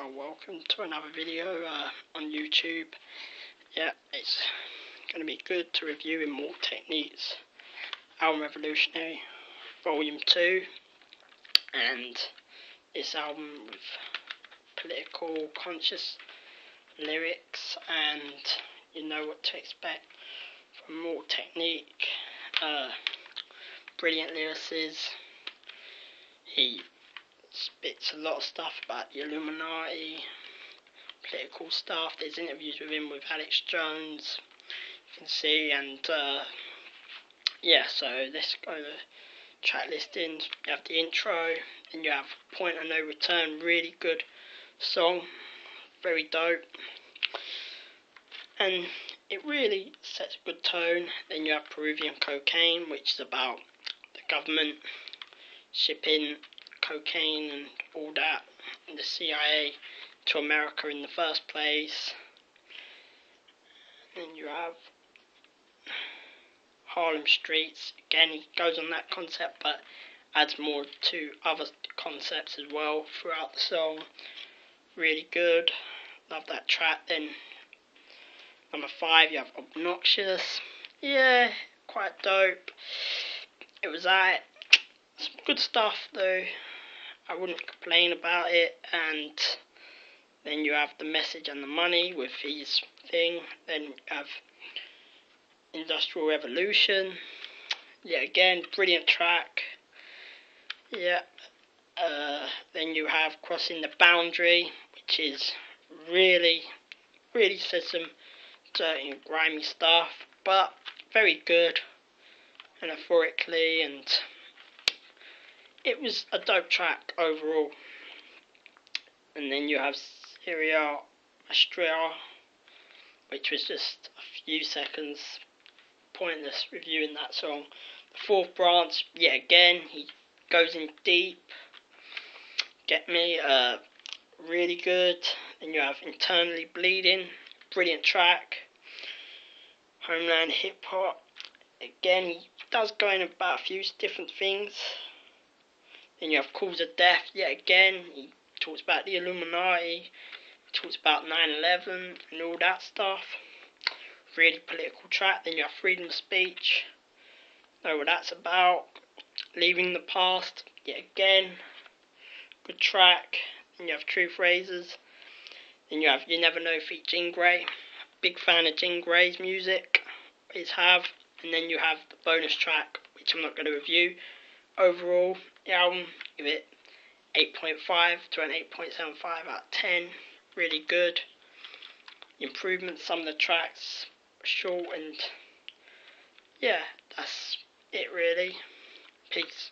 uh, welcome to another video uh, on YouTube. Yeah, it's going to be good to review in more techniques. Album Revolutionary Volume 2 and this album with political conscious lyrics and you know what to expect from Immortal Technique. Uh, brilliant lyricists. He spits a lot of stuff about the Illuminati, political stuff. There's interviews with him with Alex Jones, you can see, and uh, yeah, so let's go to track listings. You have the intro, and you have Point of No Return, really good song, very dope, and it really sets a good tone. Then you have Peruvian Cocaine, which is about the government shipping cocaine and all that, and the CIA to America in the first place. Then you have Harlem Streets. Again, he goes on that concept, but adds more to other concepts as well throughout the song. Really good. Love that track. Then number five, you have Obnoxious. Yeah, quite dope. It was that. Some good stuff though. I wouldn't complain about it. And then you have the message and the money with his thing. Then you have Industrial Revolution. Yeah, again, brilliant track. Yeah. Uh, then you have Crossing the Boundary, which is really, really says some dirty and grimy stuff, but very good metaphorically and it was a dope track overall. And then you have Sierra Maestra, which was just a few seconds. Pointless reviewing that song. The fourth branch, yet again, he goes in deep. Get me, uh, really good. Then you have Internally Bleeding, brilliant track. Homeland Hip Hop, again, he does go in about a few different things. Then you have Cause of Death, yet again, he talks about the Illuminati, he talks about 9-11 and all that stuff. Really political track. Then you have Freedom of Speech, know what that's about. Leaving the Past, yet again, good track. Then you have Truth Razors. Then you have You Never Know feat Jean Grae. Big fan of Jean Grae's music, always have. And then you have the bonus track, which I'm not going to review. Overall, the album, give it 8.5 to an 8.75 out of 10. Really good. Improvements, some of the tracks short and yeah, that's it really. Peace.